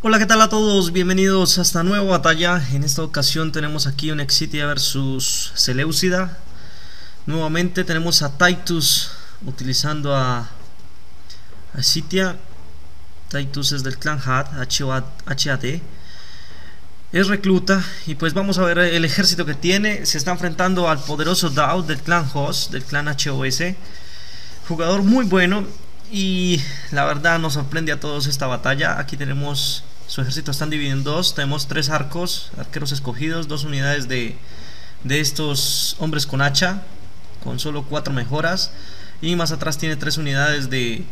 Hola, ¿qué tal a todos? Bienvenidos a esta nueva batalla. En esta ocasión tenemos aquí un Exitia versus Seleucida. Nuevamente tenemos a Titus utilizando a, a Exitia. Titus es del clan HAT, HAT. Es recluta y pues vamos a ver el ejército que tiene. Se está enfrentando al poderoso Dao del clan HOS, del clan HOS. Jugador muy bueno y la verdad nos sorprende a todos esta batalla. Aquí tenemos su ejército están dividido en dos. Tenemos tres arcos, arqueros escogidos, dos unidades de, de estos hombres con hacha, con solo cuatro mejoras. Y más atrás tiene tres unidades de,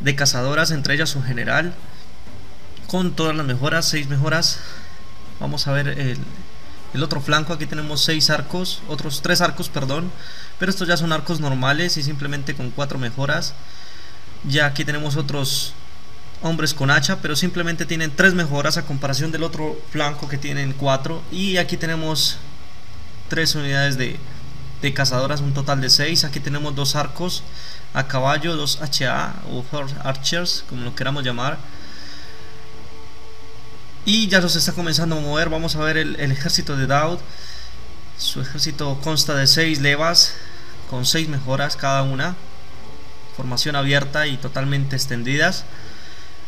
de cazadoras, entre ellas su general, con todas las mejoras, seis mejoras. Vamos a ver el, el otro flanco, aquí tenemos seis arcos, otros tres arcos, perdón, pero estos ya son arcos normales y simplemente con cuatro mejoras. Ya aquí tenemos otros hombres con hacha, pero simplemente tienen tres mejoras a comparación del otro flanco que tienen cuatro. Y aquí tenemos tres unidades de, cazadoras, un total de seis. Aquí tenemos dos arcos a caballo, dos HA o Archers, como lo queramos llamar. Y ya los está comenzando a mover. Vamos a ver el, el ejército de Daud. Su ejército consta de seis levas con seis mejoras cada una. Formación abierta y totalmente extendidas.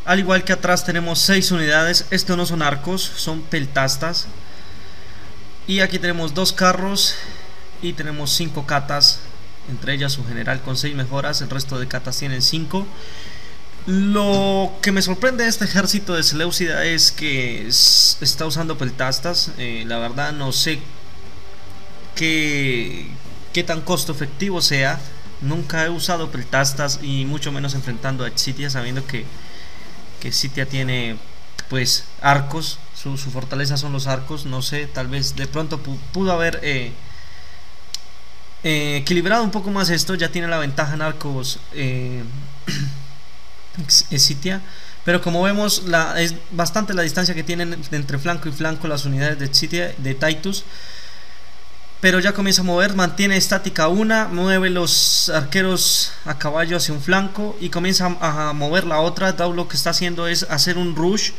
Al igual que atrás tenemos 6 unidades. Estos no son arcos, son peltastas. Y aquí tenemos dos carros y tenemos 5 catas. Entre ellas su general con 6 mejoras. El resto de catas tienen 5. Lo que me sorprende de este ejército de Seleucida es que está usando peltastas. Eh, la verdad no sé qué, qué tan costo efectivo sea. Nunca he usado peltastas y mucho menos enfrentando a Exitia sabiendo que que Sitia tiene pues arcos, su, fortaleza son los arcos, no sé, tal vez de pronto pudo haber eh, eh, equilibrado un poco más esto, ya tiene la ventaja en arcos eh, Sitia, pero como vemos la, es bastante la distancia que tienen entre flanco y flanco las unidades de Sitia, de Titus, pero ya comienza a mover, mantiene estática una, mueve los arqueros a caballo hacia un flanco y comienza a, mover la otra. Dao lo que está haciendo es hacer un rush,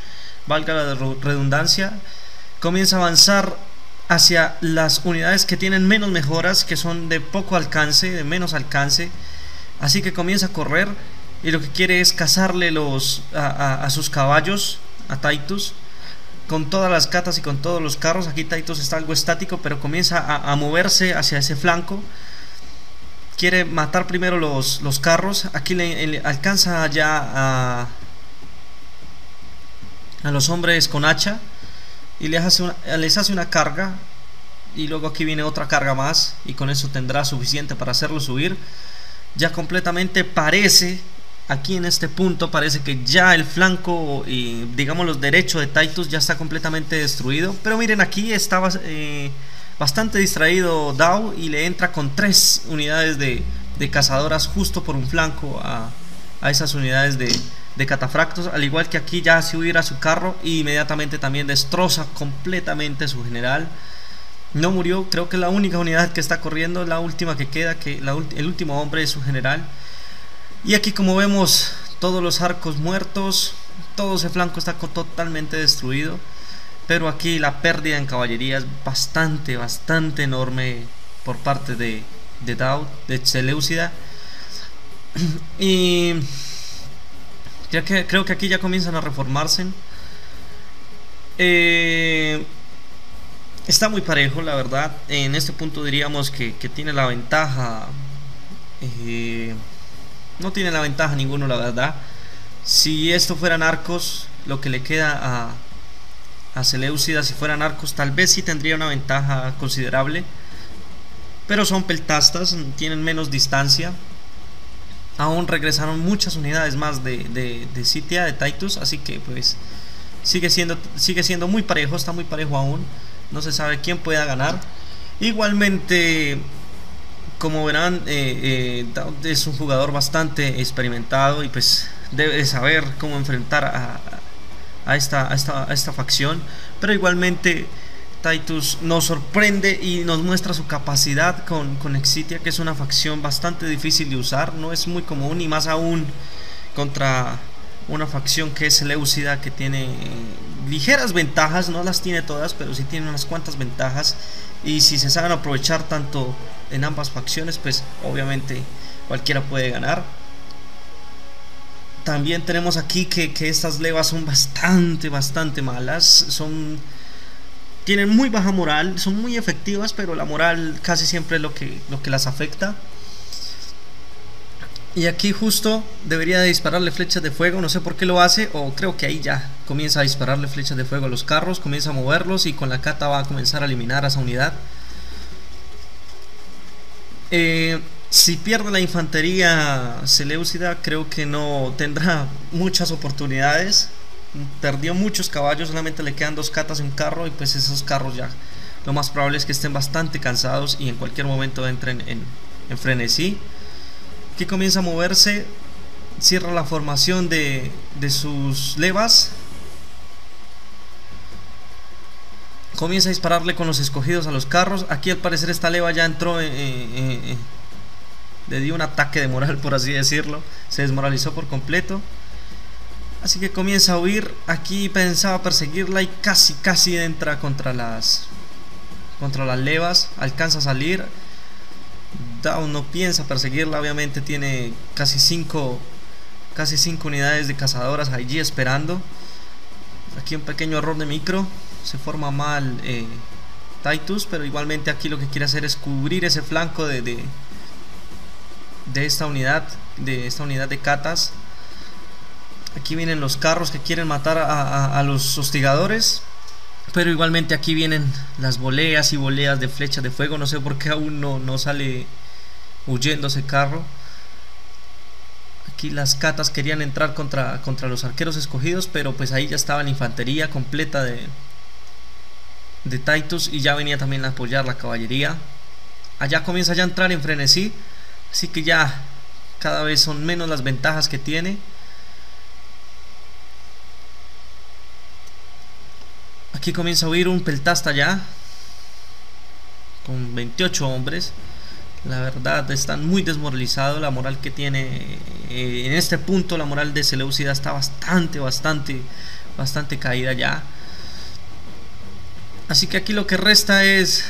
valga la redundancia. Comienza a avanzar hacia las unidades que tienen menos mejoras, que son de poco alcance, de menos alcance. Así que comienza a correr y lo que quiere es cazarle los, a sus caballos, a Titus con todas las catas y con todos los carros. Aquí Titus está algo estático, pero comienza a, moverse hacia ese flanco. Quiere matar primero los, los carros. Aquí le, alcanza ya a, a los hombres con hacha. Y les hace, una, les hace una carga. Y luego aquí viene otra carga más. Y con eso tendrá suficiente para hacerlo subir. Ya completamente parece aquí en este punto parece que ya el flanco y digamos los derechos de Titus ya está completamente destruido. Pero miren aquí estaba eh, bastante distraído Dow y le entra con tres unidades de, cazadoras justo por un flanco a, esas unidades de, de, catafractos. Al igual que aquí ya se hubiera su carro e inmediatamente también destroza completamente su general. No murió creo que la única unidad que está corriendo la última que queda que el último hombre es su general y aquí como vemos todos los arcos muertos, todo ese flanco está totalmente destruido. Pero aquí la pérdida en caballería es bastante, bastante enorme por parte de, de Daud, de Seleucida. Y ya que, creo que aquí ya comienzan a reformarse. Eh, está muy parejo, la verdad. En este punto diríamos que, que tiene la ventaja. Eh, no tiene la ventaja ninguno, la verdad. Si esto fueran arcos, lo que le queda a, a Seleucida, si fueran arcos, tal vez sí tendría una ventaja considerable. Pero son peltastas, tienen menos distancia. Aún regresaron muchas unidades más de, de, de Sitia, de Titus, así que pues sigue siendo, sigue siendo muy parejo, está muy parejo aún. No se sabe quién pueda ganar. Igualmente como verán, eh, eh es un jugador bastante experimentado y pues debe saber cómo enfrentar a, esta, esta, esta facción. Pero igualmente Titus nos sorprende y nos muestra su capacidad con, con Exitia, que es una facción bastante difícil de usar. No es muy común y más aún contra una facción que es Seleucida que tiene ligeras ventajas, no las tiene todas, pero sí tiene unas cuantas ventajas y si se saben aprovechar tanto en ambas facciones, pues obviamente cualquiera puede ganar. También tenemos aquí que, estas levas son bastante, bastante malas. Son. Tienen muy baja moral, son muy efectivas, pero la moral casi siempre es lo que, lo que las afecta. Y aquí justo debería de dispararle flechas de fuego, no sé por qué lo hace, o creo que ahí ya comienza a dispararle flechas de fuego a los carros, comienza a moverlos y con la cata va a comenzar a eliminar a esa unidad. Eh, si pierde la infantería Seleucida, creo que no tendrá muchas oportunidades. Perdió muchos caballos, solamente le quedan dos catas en carro y pues esos carros ya lo más probable es que estén bastante cansados y en cualquier momento entren en, en frenesí. Aquí comienza a moverse, cierra la formación de, de sus levas. Comienza a dispararle con los escogidos a los carros. Aquí al parecer esta leva ya entró en le dio un ataque de moral, por así decirlo. Se desmoralizó por completo. Así que comienza a huir. Aquí pensaba perseguirla y casi, casi entra contra las contra las levas. Alcanza a salir. Down no piensa perseguirla. Obviamente tiene casi 5 casi cinco unidades de cazadoras allí esperando. Aquí un pequeño error de micro. Se forma mal eh, Titus, pero igualmente aquí lo que quiere hacer es cubrir ese flanco de de esta unidad, de esta unidad de catas. Aquí vienen los carros que quieren matar a, los hostigadores. Pero igualmente aquí vienen las boleas y boleas de flechas de fuego. No sé por qué aún no, no sale huyendo ese carro. Aquí las catas querían entrar contra, contra los arqueros escogidos. Pero pues ahí ya estaba la infantería completa de, de Titus. Y ya venía también a apoyar la caballería. Allá comienza ya a entrar en frenesí. Así que ya cada vez son menos las ventajas que tiene. Aquí comienza a huir un peltasta ya. Con 28 hombres. La verdad están muy desmoralizados. La moral que tiene eh, en este punto, la moral de Seleucida está bastante, bastante, bastante caída ya. Así que aquí lo que resta es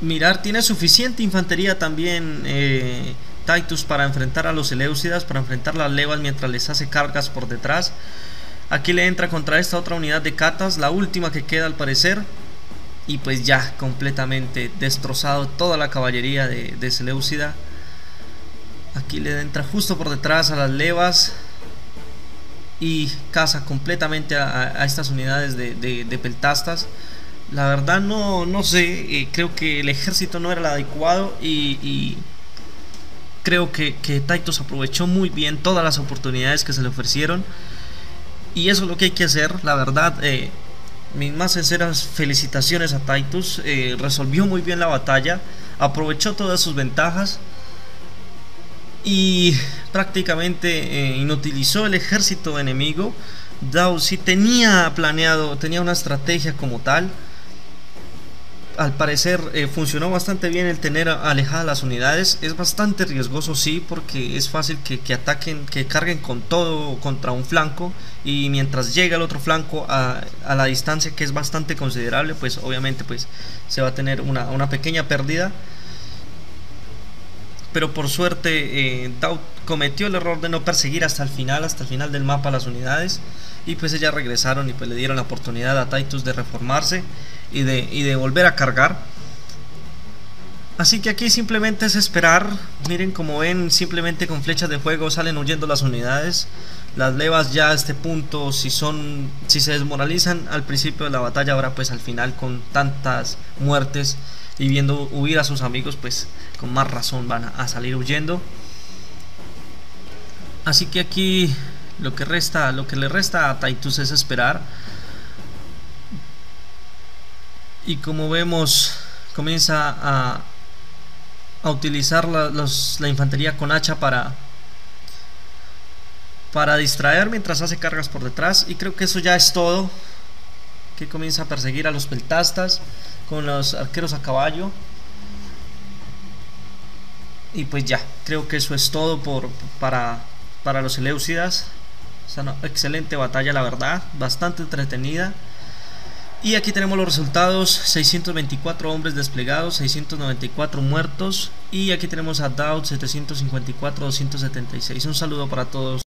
mirar, tiene suficiente infantería también eh, Titus para enfrentar a los Seleucidas, para enfrentar las levas mientras les hace cargas por detrás. Aquí le entra contra esta otra unidad de catas, la última que queda al parecer. Y pues ya completamente destrozado toda la caballería de, de Seleucida. Aquí le entra justo por detrás a las levas. Y caza completamente a, estas unidades de, de peltastas. La verdad no, no sé, eh, creo que el ejército no era el adecuado y, creo que, que, Titus aprovechó muy bien todas las oportunidades que se le ofrecieron y eso es lo que hay que hacer, la verdad, eh, mis más sinceras felicitaciones a Titus, eh, resolvió muy bien la batalla, aprovechó todas sus ventajas y prácticamente inutilizó el ejército enemigo. Dao sí tenía planeado, tenía una estrategia como tal al parecer eh, funcionó bastante bien el tener alejadas las unidades. Es bastante riesgoso, sí, porque es fácil que, ataquen, que carguen con todo contra un flanco. Y mientras llega el otro flanco a, la distancia que es bastante considerable, pues obviamente pues se va a tener una, pequeña pérdida. Pero por suerte eh, cometió el error de no perseguir hasta el final, hasta el final del mapa las unidades. Y pues ellas regresaron y pues le dieron la oportunidad a Titus de reformarse y de, y de volver a cargar. Así que aquí simplemente es esperar. Miren como ven, simplemente con flechas de fuego salen huyendo las unidades. Las levas ya a este punto, si son, si se desmoralizan al principio de la batalla, ahora pues al final con tantas muertes y viendo huir a sus amigos, pues con más razón van a, salir huyendo. Así que aquí lo que resta, lo que le resta a Titus es esperar y como vemos comienza a, a utilizar la, la, infantería con hacha para para distraer mientras hace cargas por detrás y creo que eso ya es todo que comienza a perseguir a los peltastas con los arqueros a caballo y pues ya, creo que eso es todo por, para, para los Eleusidas excelente batalla la verdad, bastante entretenida y aquí tenemos los resultados, 624 hombres desplegados, 694 muertos y aquí tenemos a Dowd 754-276. Un saludo para todos.